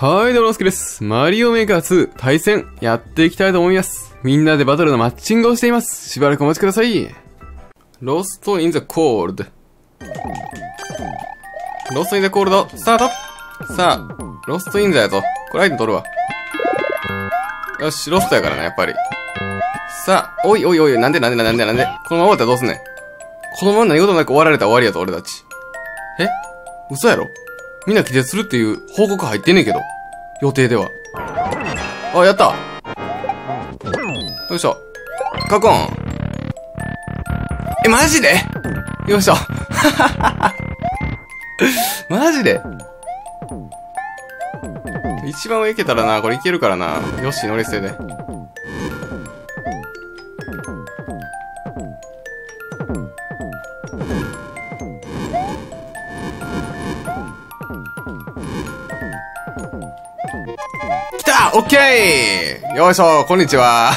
はい、どうも、すけです。マリオメーカー2対戦やっていきたいと思います。みんなでバトルのマッチングをしています。しばらくお待ちください。 Lost in the Cold。Lost in the Cold、スタートさあ、 Lost in the やぞ。これアイテム取るわ。よし、 Lost やからな、やっぱり。さあ、おいおいおい、なんでなんでなんでなんでこのままだったらどうすんねん。このまま何事もなく終わられたら終わりやぞ、俺たち。え？嘘やろ？みんな気絶するっていう報告入ってんねんけど。予定では。あ、やったよいしょ。カコン。え、マジで？よいしょ。マジで？一番上行けたらな、これいけるからな。よし、乗り捨てで。オッケーよいしょ、こんにちは。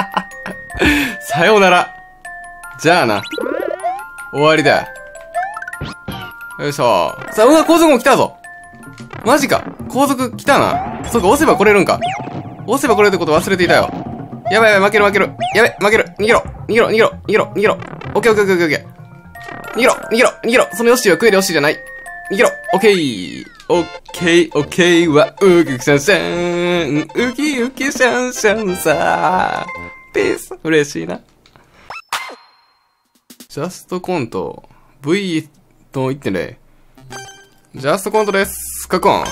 さようなら。じゃあな。終わりだ。よいしょ。さあ、うわ、高速も来たぞ。マジか。高速来たな。そうか、押せば来れるんか。押せば来れるってこと忘れていたよ。やばいやばい、負ける負ける。やべ、負ける。逃げろ。逃げろ、逃げろ、逃げろ、逃げろ。オッケーオッケーオッケーオッケー。逃げろ、逃げろ、逃げろ。そのヨッシーは食えるヨッシーじゃない。逃げろ。オッケー。オッケー、オッケーは、ウキウキシャンシャン。ウキウキシャンシャンさ。ピース。嬉しいな。ジャストコント。V と言ってね。ジャストコントです。カコン。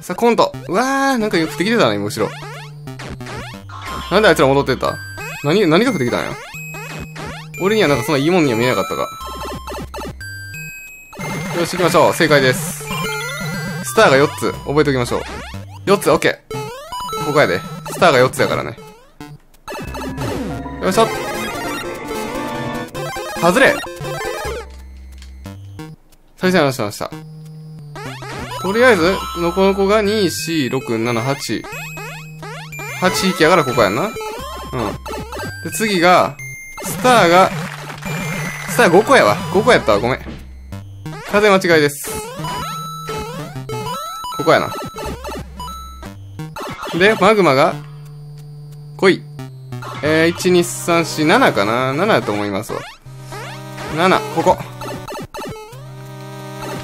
さあ、コント。うわー、なんかよく降ってきてたね、むしろ。なんであいつら戻ってった？何、何が降ってきたんや？俺にはなんかそんないいもんには見えなかったか。よし、行きましょう。正解です。ターが4つ。覚えておきましょう。4つ、オッケー。ここやで。スターが4つやからね。よいしょ。外れ再生しました。とりあえず、のこのこが2、4、6、7、8。8匹やからここやんな。うん。で、次が、スターが、スター5個やわ。5個やったわ。ごめん。風間違いです。こやな。で、マグマが、来い。えー、1、2、3、4、7かな ?7 やと思いますわ。7、ここ。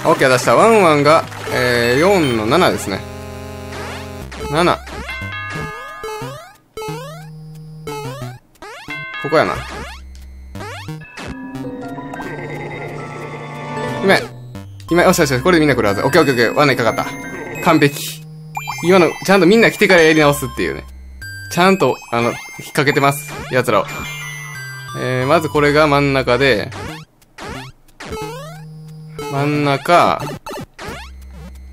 オッケー出した。ワンワンが、えー、4の7ですね。7。ここやな。今、今、よしよしよし、これでみんな来るはず。オッケーオッケーオッケー、罠にかかった。完璧。今の、ちゃんとみんな来てからやり直すっていうね。ちゃんと、あの、引っ掛けてます。奴らを。えー、まずこれが真ん中で、真ん中、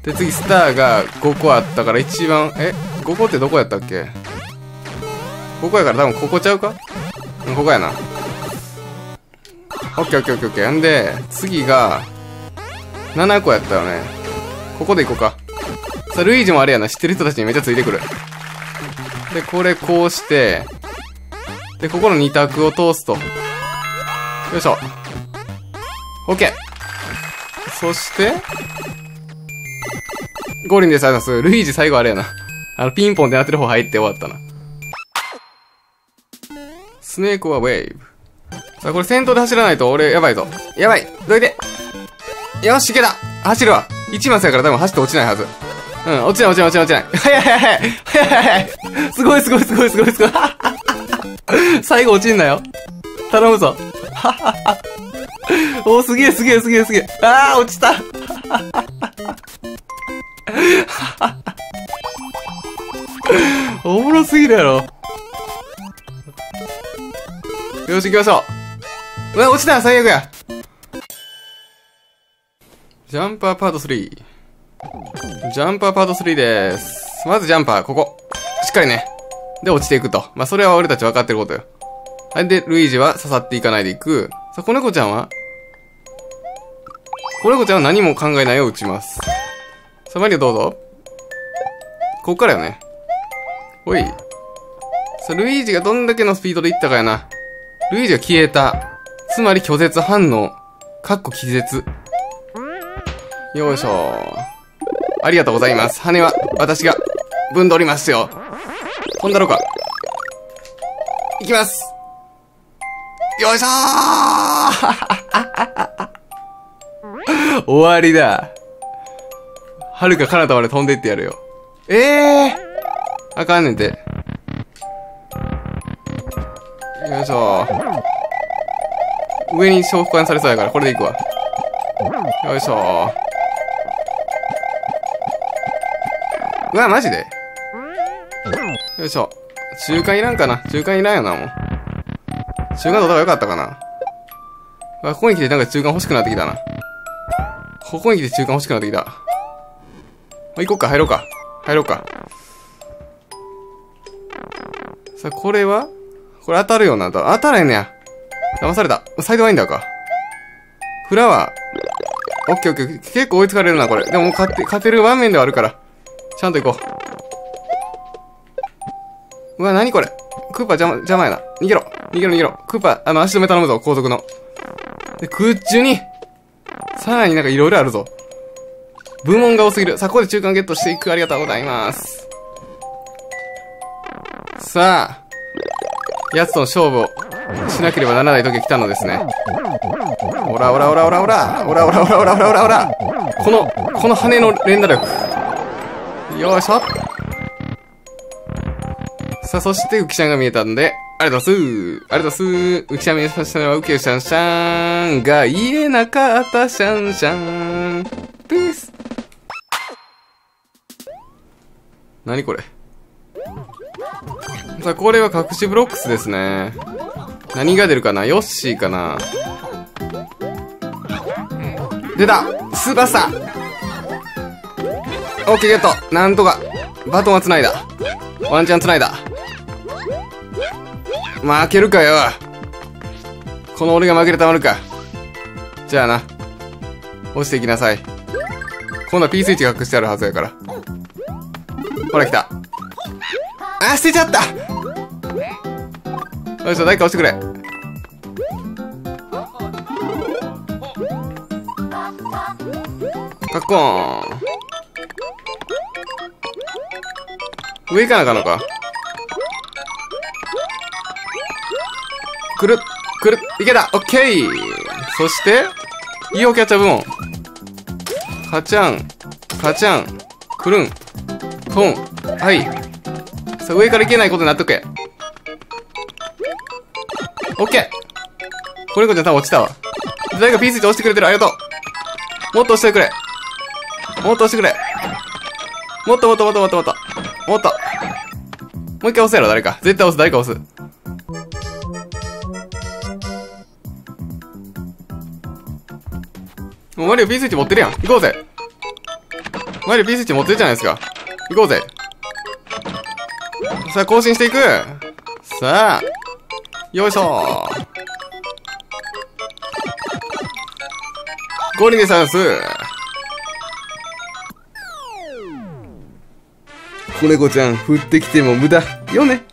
で、次、スターが5個あったから一番、え ?5 個ってどこやったっけ ?5 個やから多分ここちゃうか？うん、ここやな。オッケーオッケーオッケーオッケー。んで、次が、7個やったよね。ここで行こうか。さあ、ルイージもあれやな。知ってる人たちにめっちゃついてくる。で、これこうして、で、ここの2択を通すと。よいしょ。オッケー。そして、ゴーリンです、ありがとうございます。ルイージ最後あれやな。あの、ピンポンで当てる方入って終わったな。スネークはウェーブ。さあ、これ先頭で走らないと俺、やばいぞ。やばい。どいて。よし、いけた。走るわ。1マスやから多分走って落ちないはず。うん、落ちない落ちない落ちない落ちない。早い早い早い。早い早い。すごいすごいすごいすごいすごい。最後落ちんなよ。頼むぞ。おー、すげえすげえすげえすげえ。あー、落ちた。おもろすぎるやろ。よし、行きましょう。うわ、落ちた最悪や。ジャンパーパート3。ジャンパーパート3です。まずジャンパー、ここ。しっかりね。で、落ちていくと。まあ、それは俺たち分かってることよ。はい、で、ルイージは刺さっていかないでいく。さあ、子猫ちゃんは？子猫ちゃんは何も考えないを打ちます。さあ、マリオどうぞ。こっからよね。ほい。さ、ルイージがどんだけのスピードでいったかやな。ルイージが消えた。つまり拒絶反応。かっこ気絶。よいしょ。ありがとうございます。羽は、私が、ぶんどりますよ。飛んだろうか。いきます。よいしょー 終わりだ。はるか彼方まで飛んでってやるよ。ええー、あかんねんて。よいしょ上に召喚されそうやから、これでいくわ。よいしょうわ、マジで？よいしょ。中間いらんかな？中間いらんよな、もう。中間どうがよかったかな？あ、ここに来てなんか中間欲しくなってきたな。ここに来て中間欲しくなってきた。行こうか、入ろうか。入ろうか。さあ、これは？これ当たるよな。当たらへんねや。騙された。サイドワインダーか。フラワー。オッケーオッケー。結構追いつかれるな、これ。でももう勝て、勝てる場面ではあるから。ちゃんと行こう。うわ、なにこれ。クーパー邪魔、邪魔やな。逃げろ。逃げろ逃げろ。クーパー、あの、足止め頼むぞ、後続の。で、空中に、さらになんか色々あるぞ。部門が多すぎる。さあ、ここで中間ゲットしていく。ありがとうございます。さあ、奴との勝負をしなければならない時が来たのですね。オラオラオラオラオラオラオラオラオラオラオラオラこの、この羽の連打力。よいしょさあ、そして浮きちゃんが見えたんで、ありがとうございます。ありがとうございます。浮きちゃん見えましたのは、浮きシャンシャンが言えなかったシャンシャンです。何これさあ、これは隠しブロックスですね。何が出るかなヨッシーかな出たスーパースターオッケーゲット。なんとか。バトンは繋いだ。ワンチャン繋いだ。負けるかよ。この俺が負けてたまるか。じゃあな。落ちていきなさい。今度は P スイッチが隠してあるはずやから。ほら来た。あ捨てちゃった。よいしょ誰か押してくれ。カッコーン。上行かなあかんのかくるっくるっいけたオッケーそしてイオキャッチャー部門カチャンカチャンくるんトンはいさあ上から行けないことになっとけオッケーこれこちゃん多分落ちたわ誰かピースイッチ押してくれてるありがとうもっと押してくれもっと押してくれもっともっともっともっともっともっともう一回押せろ誰か。絶対押す誰か押す。もうマリオ P スイッチ持ってるやん。行こうぜ。マリオ P スイッチ持ってるじゃないですか。行こうぜ。さあ更新していく。さあよいしょ。ゴリネサウス子猫ちゃん、降ってきても無駄。よね。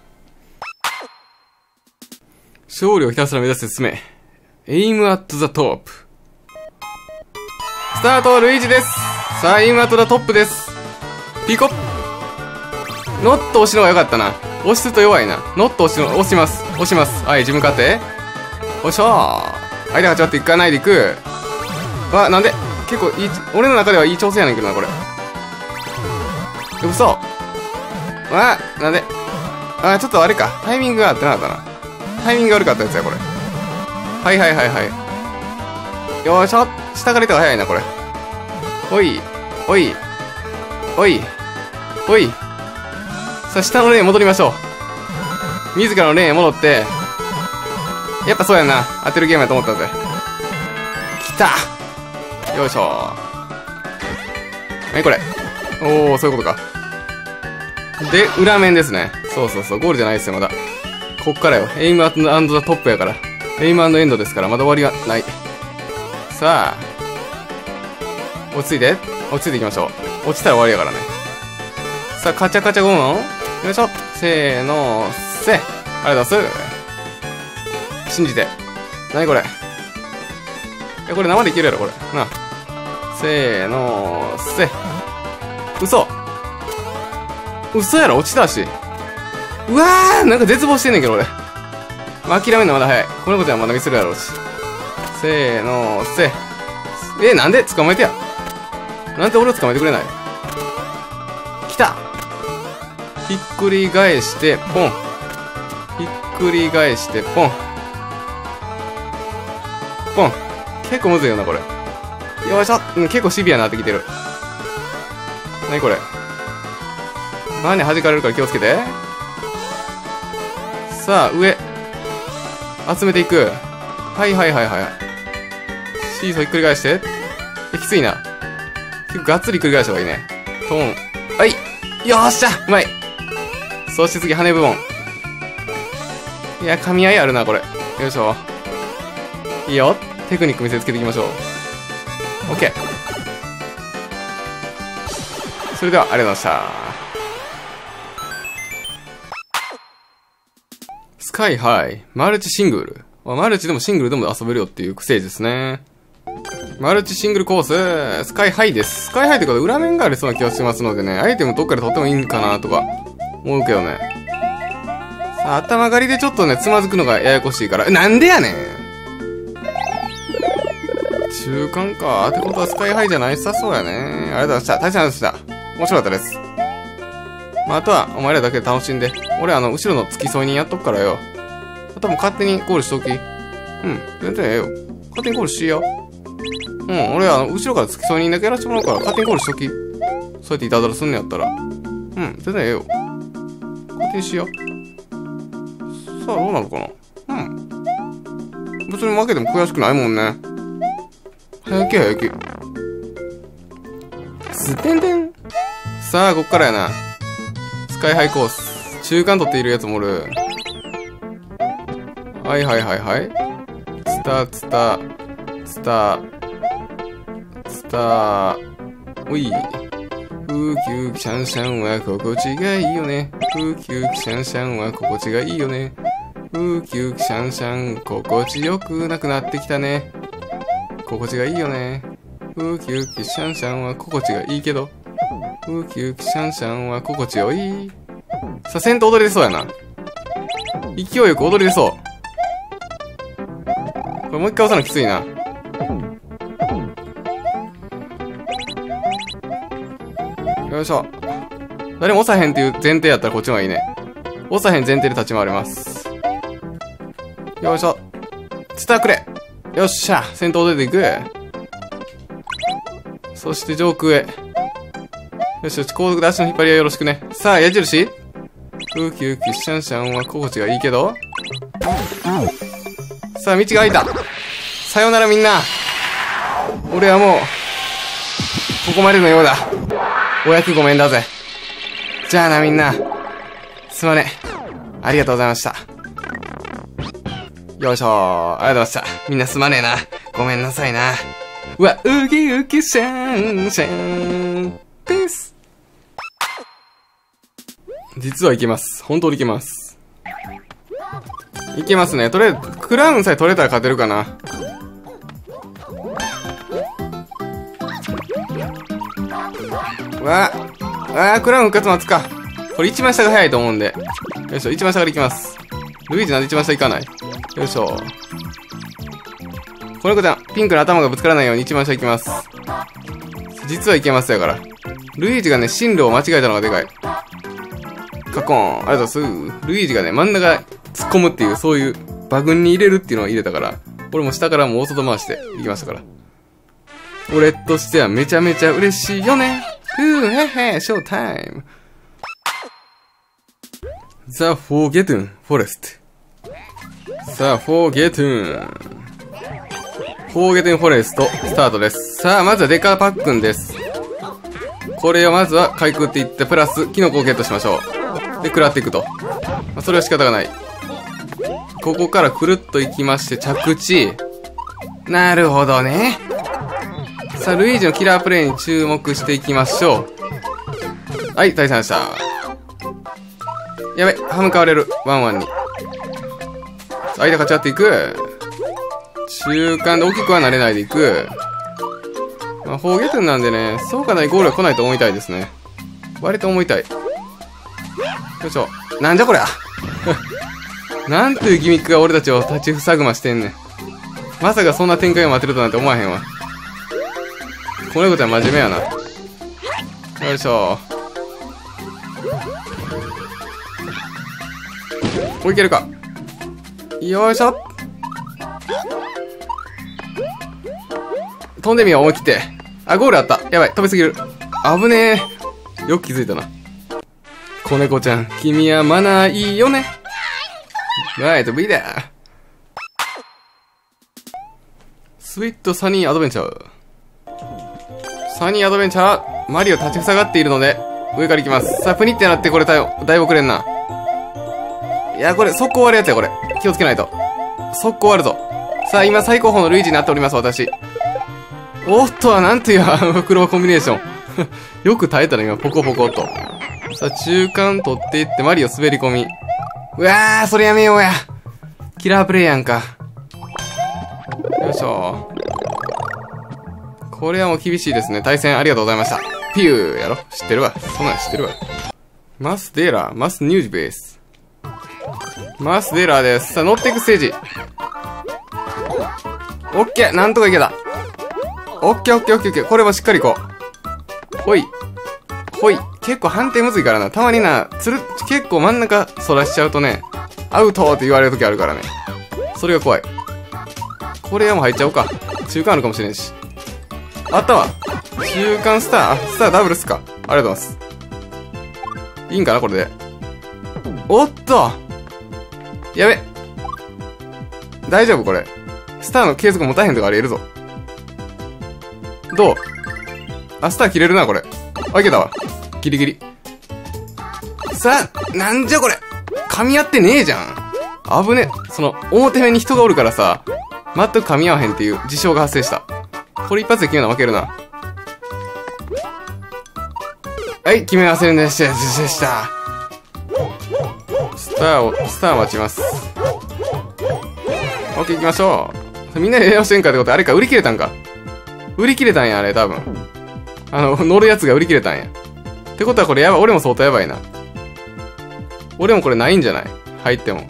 勝利をひたすら目指して進め。aim at the top. スタートは、ルイージです。さあ、aim at the top です。ピコッノット押しの方が良かったな。押すと弱いな。ノット押しの、押します。押します。はい、自分勝手。おいしょー。相手がちょっと行かないでいく。あ、なんで？結構いい、俺の中ではいい調整やねんけどな、これ。え、嘘あ、なんであ、ちょっとあれか。タイミングが合ってなかったな。タイミング悪かったやつや、これ。はいはいはいはい。よいしょ。下から行った方が早いな、これ。おい。おい。おい。おい。さあ、下のレーン戻りましょう。自らのレーンへ戻って。やっぱそうやな。当てるゲームやと思ったぜ。来たよいしょ。何これ？おー、そういうことか。で、裏面ですね。そうそうそう、ゴールじゃないですよ、まだ。こっからよ。 Aim and the Top やから。 Aim and ですから、まだ終わりがない。さあ。落ち着いて。落ち着いていきましょう。落ちたら終わりやからね。さあ、カチャカチャゴンよいしょ。せーの、せー。ありがとうございます。信じて。なにこれ？え、これ生でいけるやろ、これ。なあ。せーの、せー。嘘嘘やろ落ちたし。うわーなんか絶望してんねんけど俺。まあ、諦めるのまだ早い。この子ちゃんまだミスるやろうし。せーのーせ。え、なんで？捕まえてや。なんで俺を捕まえてくれない？来たひっくり返して、ポン。ひっくり返して、ポン。ポン。結構むずいよな、これ。よいしょ。うん、結構シビアになってきてる。なにこれ？バネ弾かれるから気をつけて。さあ、上。集めていく。はいはいはいはい。シーソーひっくり返して。きついな。結構がっつり繰り返した方がいいね。トーン。はい。よっしゃうまいそして次、羽部門。いや、噛み合いあるな、これ。よいしょ。いいよ。テクニック見せつけていきましょう。オッケー。それでは、ありがとうございました。スカイハイ、マルチシングル。マルチでもシングルでも遊べるよっていう癖ですね。マルチシングルコース、スカイハイです。スカイハイってことは裏面がありそうな気がしますのでね、アイテムどっかで取ってもいいんかなとか思うけどね。さあ、頭狩りでちょっとね、つまずくのがややこしいから。なんでやねん中間か。ってことはスカイハイじゃないさそうやね。ありがとうございました。大変でした。面白かったです。まあ、あとは、お前らだけで楽しんで。俺、あの、後ろの付き添いにやっとくからよ。多分勝手にゴールしとき。うん、全然ええよ。勝手にゴールしよう。うん、俺、あの、後ろから付き添いにだけやらせてもらうから、勝手にゴールしとき。そうやっていたずらすんのやったら。うん、全然ええよ。勝手にしよう。さあ、どうなるかなうん。別に負けても悔しくないもんね。早き早き。すてんてん。さあ、こっからやな。スカイハイコース。中間取っているやつもおる。はいはいはいはい。ツタツタ、ツタ、た。おい。ウキウキシャンシャンは心地がいいよね。ウキウキシャンシャンは心地がいいよね。ウキウキシャンシャン心地よくなくなってきたね。心地がいいよね。ウキウキシャンシャンは心地がいいけど。ウキウキシャンシャンは心地よい。さあ、先頭踊り出そうやな。勢いよく踊り出そう。これもう一回押すのきついな。よいしょ。誰も押さへんっていう前提やったらこっちの方がいいね。押さへん前提で立ち回れます。よいしょ。ツタくれ。よっしゃ。先頭出ていく。そして上空へ。よしよし、後続で足の引っ張りはよろしくね。さあ、矢印？ウキウキシャンシャンは心地がいいけど？さあ、道が開いた。さよならみんな。俺はもう、ここまでのようだ。お役ごめんだぜ。じゃあなみんな。すまね。ありがとうございました。よいしょありがとうございました。みんなすまねえな。ごめんなさいな。うわ、うぎうきシャンシャン。です。実はいけます。本当にいけます。いけますね。とりあえず、クラウンさえ取れたら勝てるかな。わあ、あクラウン復活待つか。これ一番下が早いと思うんで。よいしょ、一番下から行きます。ルイージなんで一番下行かないよいしょ。この子ちゃん、ピンクの頭がぶつからないように一番下行きます。実はいけますやから。ルイージがね、進路を間違えたのがでかい。カコーン、ありがとうございます。ルイージがね、真ん中突っ込むっていう、そういう、馬群に入れるっていうのを入れたから、俺も下からもう外回して行きましたから。俺としてはめちゃめちゃ嬉しいよね。ふぅ、へへ、ショータイム。ザ・フォーゲトゥン・フォレスト。さ、フォーゲトゥン。フォーゲトゥン・フォレスト、スタートです。さあ、まずはデカパックンです。これをまずはかいくっていって、プラス、キノコをゲットしましょう。で、食らっていくと。まあ、それは仕方がない。ここからくるっと行きまして、着地。なるほどね。さあ、ルイージのキラープレイに注目していきましょう。はい、対戦した。やべ、歯向かわれる。ワンワンに。間勝ち合っていく。中間で大きくはなれないでいく。まあ、フォーゲトゥンなんでね、そうかないゴールは来ないと思いたいですね。割と思いたい。よいしょ。なんじゃこりゃ なんというギミックが俺たちを立ちふさぐましてんねん。まさかそんな展開を待てるとなんて思わへんわ。この子ちゃん真面目やな。よいしょ。おいけるか。よいしょ。飛んでみよう、思い切って。あ、ゴールあった。やばい、飛びすぎる。危ねえ。よく気づいたな。子猫ちゃん、君はマナーいいよね。ナイト B だ。スイートサニーアドベンチャー。サニーアドベンチャー、マリオ立ち塞がっているので、上から行きます。さあ、プニってなってこれだよ。だいぶ遅れんな。いや、これ、速攻終わるやつや、これ。気をつけないと。速攻終わるぞ。さあ、今最高峰のルイージになっております、私。おっとは、なんという黒コンビネーション。よく耐えたね、今、ポコポコと。さあ、中間取っていって、マリオ滑り込み。うわー、それやめようや。キラープレイやんか。よいしょ。これはもう厳しいですね。対戦ありがとうございました。ピューやろ知ってるわ。そんなん知ってるわ。マスデーラー、マスニュージベース。マスデーラーです。さあ、乗っていくステージ。オッケーなんとかいけた。オッケーオッケーオッケーオッケー。これもしっかりいこう。ほい。ほい。結構判定むずいからな。たまにな、つる、結構真ん中反らしちゃうとね、アウトって言われる時あるからね。それが怖い。これはもう入っちゃおうか。中間あるかもしれんし。あったわ。中間スター、あ、スターダブルっすか。ありがとうございます。いいんかなこれで。おっとやべ。大丈夫これ。スターの継続持たへんとかあり得るぞ。どう？あ、スター切れるな、これ。あ、いけたわ。ギリギリ。さあ、なんじゃこれ噛み合ってねえじゃん。危ね。その、表面に人がおるからさ、全く噛み合わへんっていう事象が発生した。これ一発で決めな負けるな。はい、決めませんでした。でした。スターを、スター待ちます。オッケー行きましょう。みんなでやしてんかってことあれか、売り切れたんか。売り切れたんや、あれ、多分。あの、乗るやつが売り切れたんや。ってことはこれやばい。俺も相当やばいな。俺もこれないんじゃない？入っても。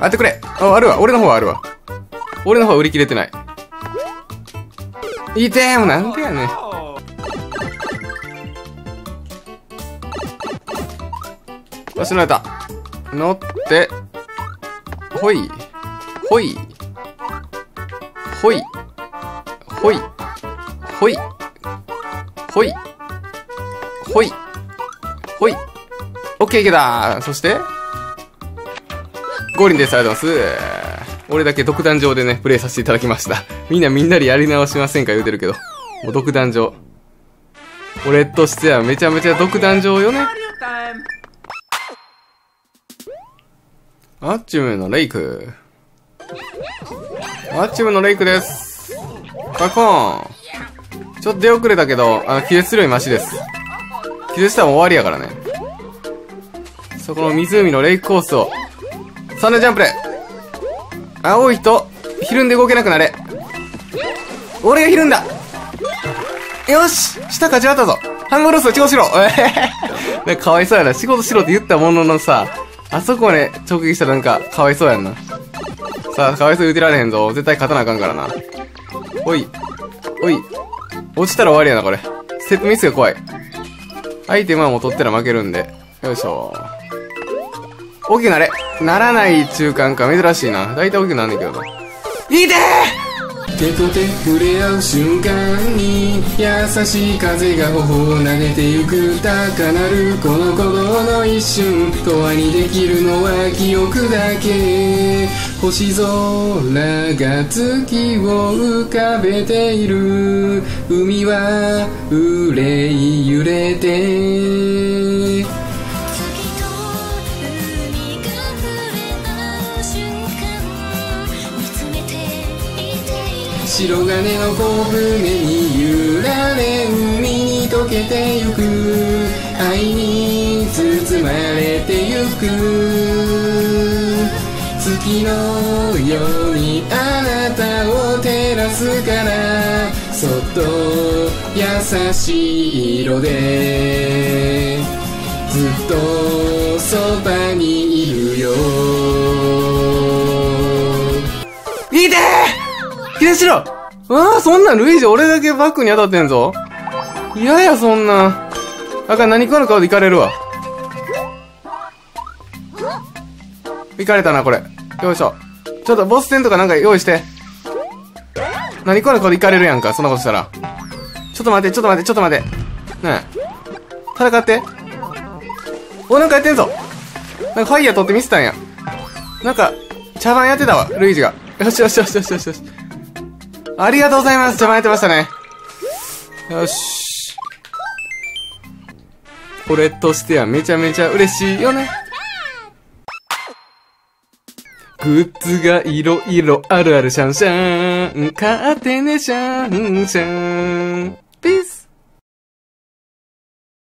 あってくれあ、あるわ。俺の方はあるわ。俺の方は売り切れてない。いてーもうなんでやねん。よし、乗れた。乗って、ほい、ほい、ほい、ほい、ほい、ほい、ほい、ほい。オッケーいけたそして、ゴーリンです。ありがとうございます。俺だけ独壇場でね、プレイさせていただきました。みんなみんなでやり直しませんか言うてるけど。もう独壇場。俺としてはめちゃめちゃ独壇場よね。アッチムのレイク。アッチムのレイクです。カコーン。ちょっと出遅れたけど、あの、気絶するよりマシです。気絶したらもう終わりやからね。そこの湖のレイクコースをサンダージャンプで。青い人、ひるんで動けなくなれ。俺がひるんだよし下勝ち割ったぞハングロスを調子ろえ かわいそうやな。仕事しろって言ったもののさ、あそこまで直撃したらなんか、かわいそうやんな。さあ、かわいそう言うてられへんぞ。絶対勝たなあかんからな。おい。おい。落ちたら終わりやな、これ。ステップミスが怖い。アイテムはもう取ったら負けるんで。よいしょ。大きくなれ。ならない中間か、珍しいな。だいたい大きくなんねんけどな。いいて手と手触れ合う瞬間に優しい風が頬を撫でてゆく高鳴るこの鼓動の一瞬永遠にできるのは記憶だけ。星空が月を浮かべている。海は憂い揺れて。白金の小舟に揺られ海に溶けてゆく。愛に包まれてゆく。月のようにあなたを照らすから。そっと優しい色で。ずっとそばにいるよ。ー気出しろああ、そんなんルイージ俺だけバックに当たってんぞ。嫌や、そんな。あかん、何かの顔で行かれるわ。行かれたな、これ。よいしょ。ちょっとボス戦とかなんか用意して。何これこれ行かれるやんか、そんなことしたら。ちょっと待って、ちょっと待って、ちょっと待って。ねえ。戦って。お、なんかやってんぞ。なんかファイヤー取って見せたんや。なんか、茶番やってたわ、ルイージが。よしよしよしよしよしよし。ありがとうございます。邪魔やってましたね。よし。これとしてはめちゃめちゃ嬉しいよね。グッズがいろいろあるあるシャンシャン。買ってねシャンシャン。